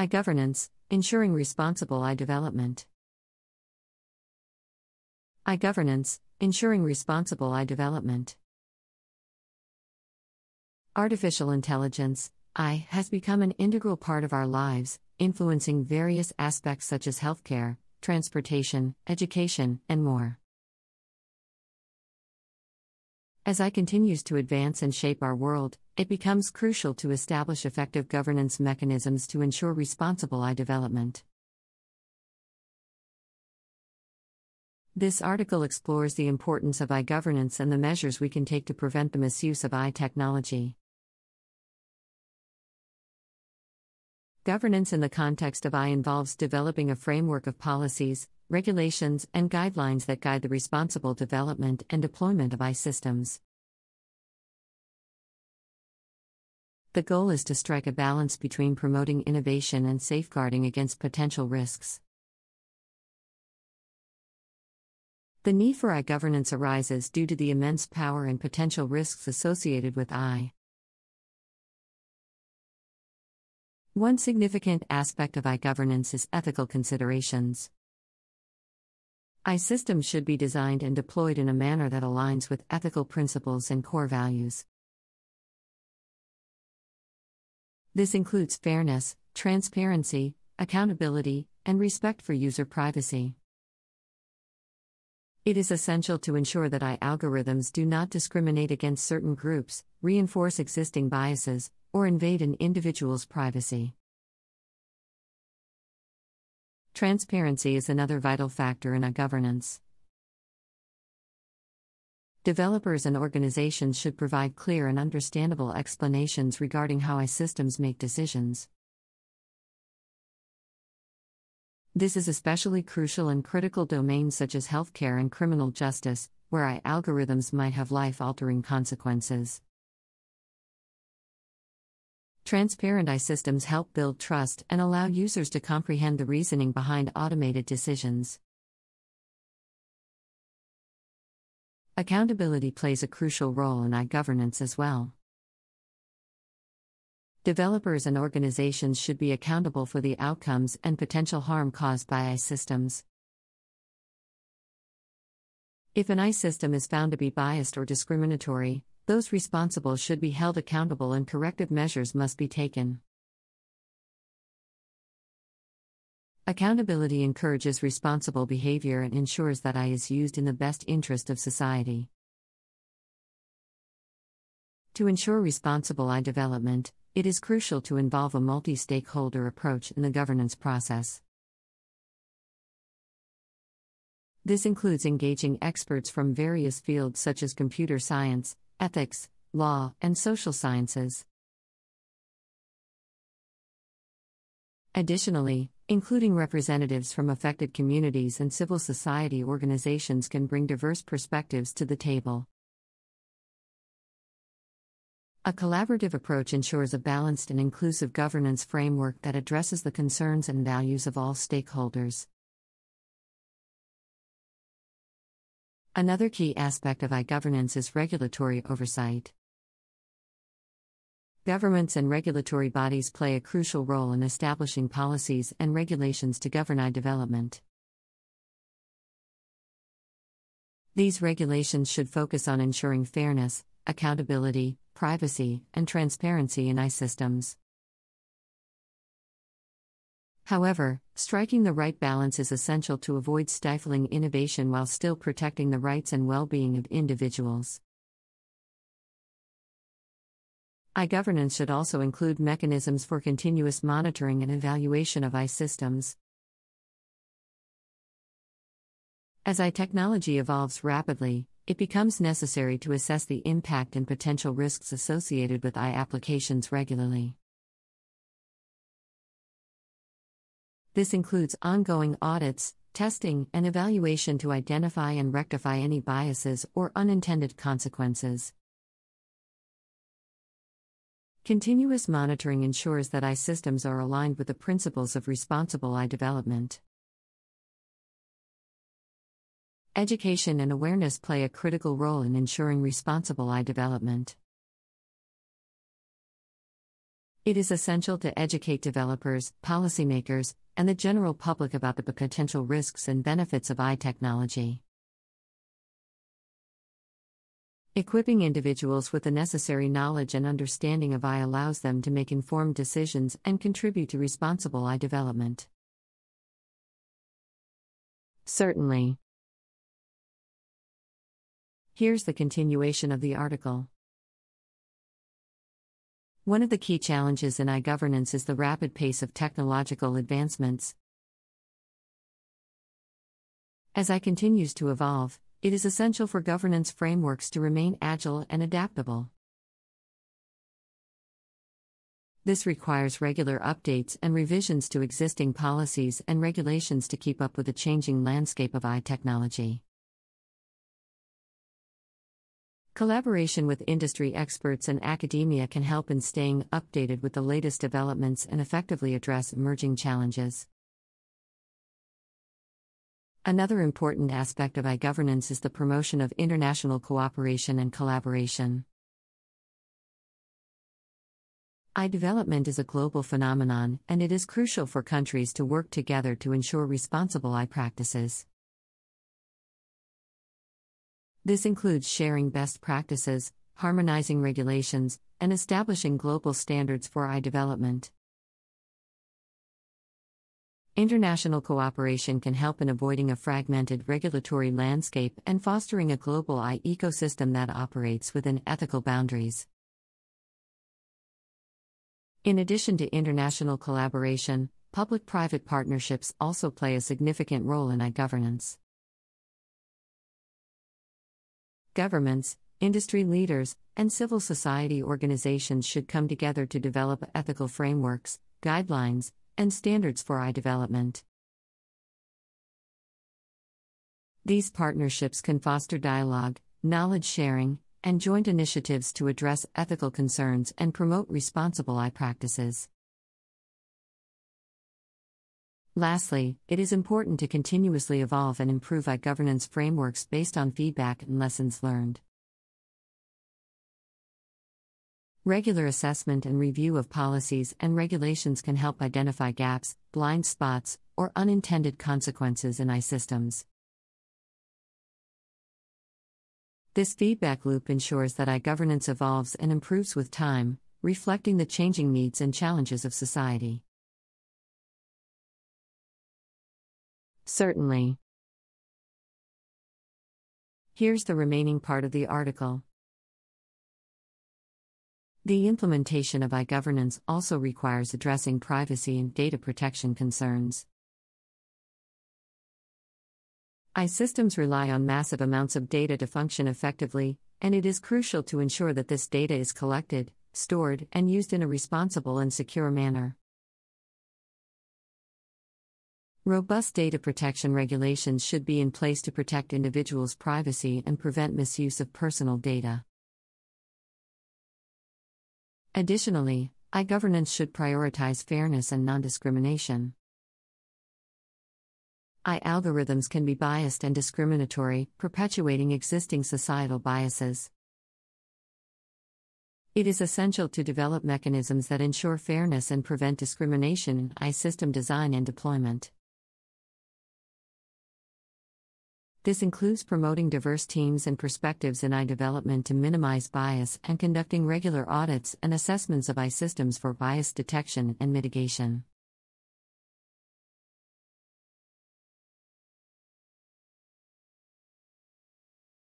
iGovernance, ensuring responsible I development. I governance, ensuring responsible I development. Artificial intelligence, I, has become an integral part of our lives, influencing various aspects such as healthcare, transportation, education, and more. As I continues to advance and shape our world, it becomes crucial to establish effective governance mechanisms to ensure responsible I development. This article explores the importance of I governance and the measures we can take to prevent the misuse of I technology. Governance in the context of I involves developing a framework of policies, regulations, and guidelines that guide the responsible development and deployment of I systems. The goal is to strike a balance between promoting innovation and safeguarding against potential risks. The need for I governance arises due to the immense power and potential risks associated with I. One significant aspect of I governance is ethical considerations. iSystems should be designed and deployed in a manner that aligns with ethical principles and core values. This includes fairness, transparency, accountability, and respect for user privacy. It is essential to ensure that I algorithms do not discriminate against certain groups, reinforce existing biases, or invade an individual's privacy. Transparency is another vital factor in a governance. Developers and organizations should provide clear and understandable explanations regarding how AI systems make decisions. This is especially crucial in critical domains such as healthcare and criminal justice, where I algorithms might have life altering consequences. Transparent I systems help build trust and allow users to comprehend the reasoning behind automated decisions. Accountability plays a crucial role in I governance as well. Developers and organizations should be accountable for the outcomes and potential harm caused by I systems. If an I system is found to be biased or discriminatory, those responsible should be held accountable and corrective measures must be taken. Accountability encourages responsible behavior and ensures that I is used in the best interest of society. To ensure responsible I development, it is crucial to involve a multi stakeholder approach in the governance process. This includes engaging experts from various fields such as computer science, ethics, law, and social sciences. Additionally, including representatives from affected communities and civil society organizations can bring diverse perspectives to the table. A collaborative approach ensures a balanced and inclusive governance framework that addresses the concerns and values of all stakeholders. Another key aspect of iGovernance is regulatory oversight. Governments and regulatory bodies play a crucial role in establishing policies and regulations to govern I development. These regulations should focus on ensuring fairness, accountability, privacy, and transparency in I systems. However, striking the right balance is essential to avoid stifling innovation while still protecting the rights and well being of individuals. iGovernance should also include mechanisms for continuous monitoring and evaluation of I systems. As I technology evolves rapidly, it becomes necessary to assess the impact and potential risks associated with I applications regularly. This includes ongoing audits, testing, and evaluation to identify and rectify any biases or unintended consequences. Continuous monitoring ensures that I systems are aligned with the principles of responsible I development. Education and awareness play a critical role in ensuring responsible I development. It is essential to educate developers, policymakers, and the general public about the potential risks and benefits of AI technology. Equipping individuals with the necessary knowledge and understanding of AI allows them to make informed decisions and contribute to responsible AI development. Certainly. Here's the continuation of the article. One of the key challenges in AI governance is the rapid pace of technological advancements. As AI continues to evolve, it is essential for governance frameworks to remain agile and adaptable. This requires regular updates and revisions to existing policies and regulations to keep up with the changing landscape of AI technology. Collaboration with industry experts and academia can help in staying updated with the latest developments and effectively address emerging challenges. Another important aspect of AI governance is the promotion of international cooperation and collaboration. AI development is a global phenomenon, and it is crucial for countries to work together to ensure responsible AI practices. This includes sharing best practices, harmonizing regulations, and establishing global standards for AI development. International cooperation can help in avoiding a fragmented regulatory landscape and fostering a global AI ecosystem that operates within ethical boundaries. In addition to international collaboration, public private partnerships also play a significant role in AI governance. Governments, industry leaders, and civil society organizations should come together to develop ethical frameworks, guidelines, and standards for eye development. These partnerships can foster dialogue, knowledge sharing, and joint initiatives to address ethical concerns and promote responsible eye practices. Lastly, it is important to continuously evolve and improve AI governance frameworks based on feedback and lessons learned. Regular assessment and review of policies and regulations can help identify gaps, blind spots, or unintended consequences in AI systems. This feedback loop ensures that AI governance evolves and improves with time, reflecting the changing needs and challenges of society. Certainly. Here's the remaining part of the article. The implementation of AI governance also requires addressing privacy and data protection concerns. AI systems rely on massive amounts of data to function effectively, and it is crucial to ensure that this data is collected, stored, and used in a responsible and secure manner. Robust data protection regulations should be in place to protect individuals' privacy and prevent misuse of personal data. Additionally, AI governance should prioritize fairness and non discrimination. AI algorithms can be biased and discriminatory, perpetuating existing societal biases. It is essential to develop mechanisms that ensure fairness and prevent discrimination in AI system design and deployment. This includes promoting diverse teams and perspectives in AI development to minimize bias and conducting regular audits and assessments of AI systems for bias detection and mitigation.